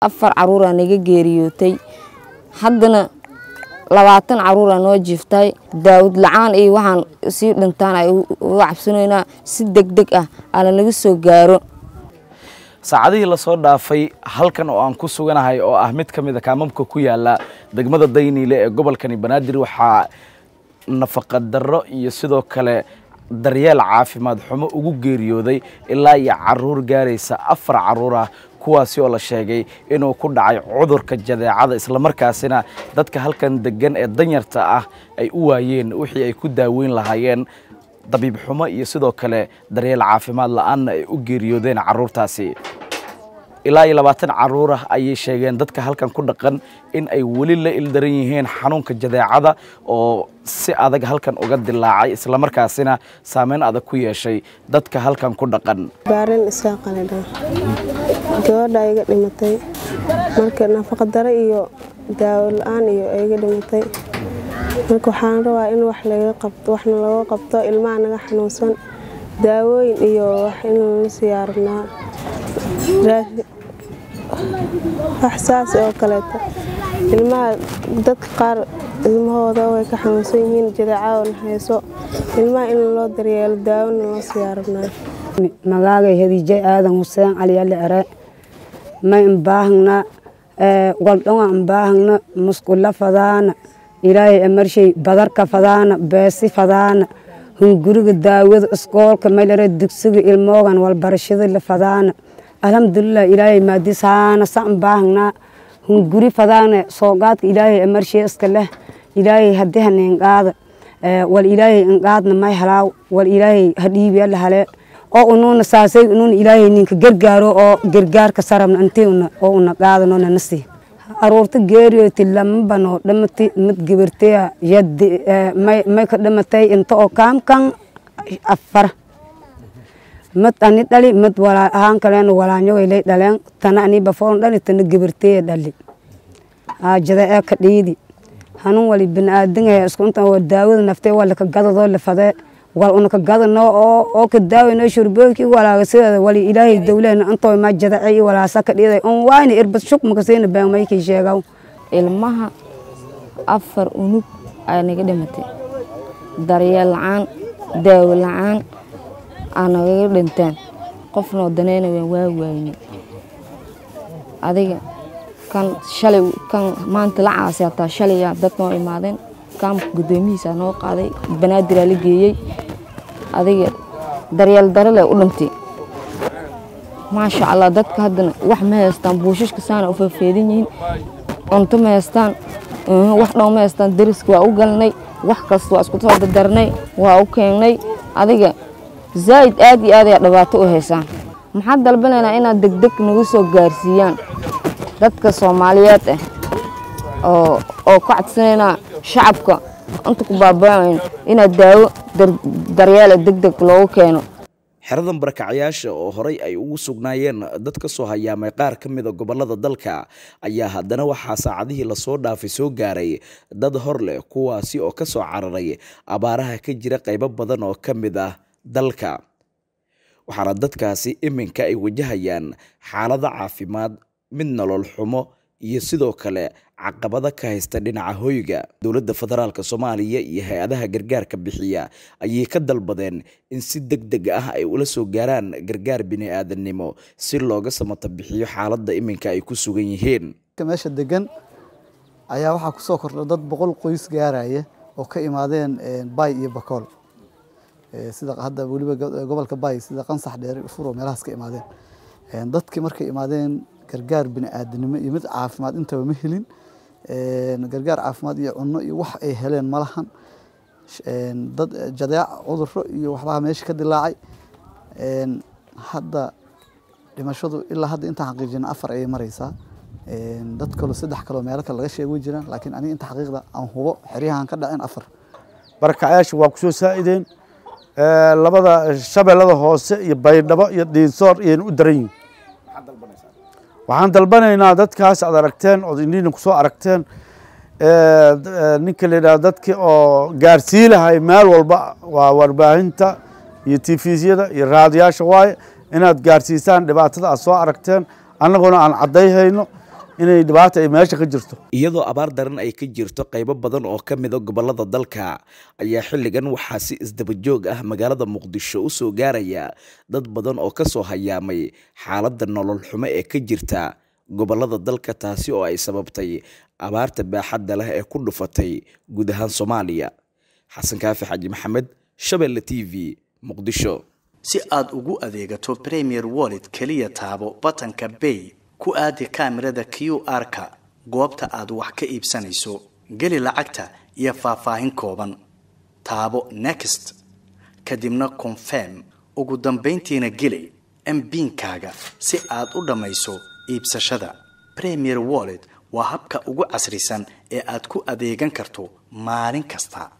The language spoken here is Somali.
afar caruuraa naga geeriyootay. Haddana labaatan caruuraa noo jiftay. Daawud la'aan iyo waxaan sii dhintaan ay uga cabsanaynaa. Si deg deg ah ala naga soo gaaro. Saacadihii la soo dhaafay halkan oo aan ku suganahay oo ah mid ka mid a kaamamka ku yaalla degmada dayniile ee gobolkani banaadir waxaa nafaqa darro iyo sidoo kale daryeel caafimaad xumo ugu geeriyooday ilaa iyo carruur gaaraysa afar carruur ah kuwaasi oo la sheegay inuu ku dhacay cudurka jadeecada islamarkaasina dadka halkan degan ee danyarta ah ay u waayeen wixii ay ku daaweyn lahaayeen. Dabiib xumo iyo sidoo kale daryeel caafimaad la'aanna ay u geeriyoodeen caruurtaasi ilaa iyo labaatan carruur ah ayay sheegeen dadka halkan ku dhaqan in ay weli la ildaran yihiin xanuunka jadeecada oo si adag halkan uga dilaacay islamarkaasina saameyn adag ku yeeshay dadka halkan ku dhaqan. Baarin isaa qalidhan gabadha iga dhimatay. Marka nafaqadaro iyo daawo la'aan iyo iga dhimatay. Marka waxaan rabaa in wax laga qabto waxna laga qabto ilmaha naga xanuunsan daawooyin iyo wax in la siyaarnaa wax saas oo kaleeto. Ilmaha dadka qaar ilmahooda way ka xanuunsan yihiin jadeecadona hayso. Ilmaha in loo daryeelo daawona loo siyaarnaa. Magaagay hadiijay aadan huseen caliyale ere may imbaahagna waldhonga imbaahagna musqula fadaana. Ilaahay amarshay badarka fadaana beesi fadaana. Hunguriga daawada iskoolka maylare dugsiga ilmoogan walbarashada la fadaana alxamdulilah ilaahay maadisaana sa imbaahagna hunguri fadaana soogaadka ilaahay amarshay iska leh. Ilaahay haddii haneenqaada wal ilaahay inqaadna may halaaw. Wal ilaahay hadhiibiyala halee oo unuuna saasay unuuna ilaahay ninka gargaaro oo gargaarka sarabna intii una oo una qaadano na nasi. Aruurta geeriyooti lama banoo dhamati mid yadi may may ka dhamatay inta oo kaamkan afar mid ani dhali mid walaa ahaan kaleena walaanyogay lay dhaleen tana ani bafoon dhali tana gibirtaya dhali jada ee ka dhiidi hanuun wali biniaadangaya isku inta waa daawada naftee waa laka gadadoo la fadee wal unaka gadano oo ka daawayno shurbooyki walaaga sideeda wali ilaahay dawleena antoo ma jadaci walaasa ka dhiday on waayna irbad shuk makasayna baan maykay sheegaw ilmaha afar unug ay naga dhimatay daryeel la'aan daawo la'aan aa nagaga dhinteen. Qofnoo danayna waa waayne adiga kan shalay kan maanta la caasay hataa shalaya dad noo imaadeen. Kaamka guddoomihiisa noo qaaday banaadiraa la geeyey. Adiga daryeel darale u dhintay maasha allah dadka haddana wax ma haystaan buushashka saana u fafeedan yihiin. Cunto ma haystaan wax dhow ma haystaan dariska waa u galnay wax kasta waa isku soo dardarnay waa u keennay adiga zaa'id aad iyo aad ayaa dhibaato u haysaan maxaad dalbanaynaa inaad degdeg nagu soo gaarsiiyaan dadka soomaaliyeed ah oo oo ka codsanaynaa shacabka. Inta ku baabaacayn inaad daawo daryeela deg deg loogu keeno. Xeradan barakacyaasha oo horay ay ugu sugnaayeen dad ka soo hayaamay qaar ka mida gobollada dalka ayaa haddana waxaa saacadihii la soo dhaafay soo gaaray dad hor leh kuwaasi oo ka soo cararay abaaraha ka jira qaybo badan oo ka mid ah dalka. Waxaana dadkaasi iminka ay wajahayaan xaalado caafimaad mid nolol xumo iyo sidoo kale caqabada ka haysta dhinaca hoyga. Dowladda federaalk soomaaliya iyo hay'adaha gargaarka bixiya ayay ka dalbadeen in si deg deg ah ay ula soo gaaraan gargaar bini-aadannimo si looga samata bixiyo xaaladda iminka ay ku sugan yihiin. Meesha degan ayaa waxaa ku soo kordha dad boqol qoys gaaraya oo ka imaadeen bay iyo bakool sida hadda weliba gobolka bay sida qansax dheer furo meelahaas ka imaadeen. Dadkii markay imaadeen gargaar bini-aadanimo iyo mid caafimaad intaba ma helin. Gargaar caafimaad iyo cunno iyo wax ay heleen ma lahan. Dad jadeec cuduro iyo waxbaa meesha ka dilaacay. Hadda dhimashadu ilaa hadda intaan xaqiijina afar ayay mareysaa dad kaloo saddex kaloo meelo kale laga sheego jiraan laakiin aniga inta xaqiiqda aan hubo xeryahan ka dhaceen afar. Barakacayaasha waa ku soo saa'ideen labada shabeellada hoose iyo baydhabo iyo diinsoor iyayna u daran yihiin waxaan dalbanaynaa dadkaas aad aragteen ood indhiina ku soo aragteen. Ninka la yidhahdo dadkii oo gaarsii lahay meel walba waa warbaahinta iyo tifisiyada iyo raadiyaasha. Waaye inaad gaarsiisaan dhibaatada aad soo aragteen annaguna aan cadday hayno inay dhibaata ay meesha ka jirto. Iyadoo abaar daran ay ka jirto qaybo badan oo ka mida gobollada dalka ayaa xilligan waxaa si isdabajoog ah magaalada muqdisho u soo gaaraya dad badan oo ka soo hayaamay xaaladda nolol xumo ee ka jirta gobollada dalka taasi oo ay sababtay abaarta baaxadda leh ee ku dhufatay guud ahaan soomaaliya. Xasan kaafi xaji maxamed shabeelle t v muqdisho. Si aad ugu adeegato premier wallet keliya taabo batanka bay ku aadi kaamirada q r-ka goobta aad wax ka iibsanayso geli lacagta iyo faahfaahin kooban. Taabo next. Kadibna confirm. Ugu dambayntiina geli mbiinkaaga si aad u dhammayso iibsashada. Premier wallet waa habka ugu casrisan ee aad ku adeegan karto maalin kasta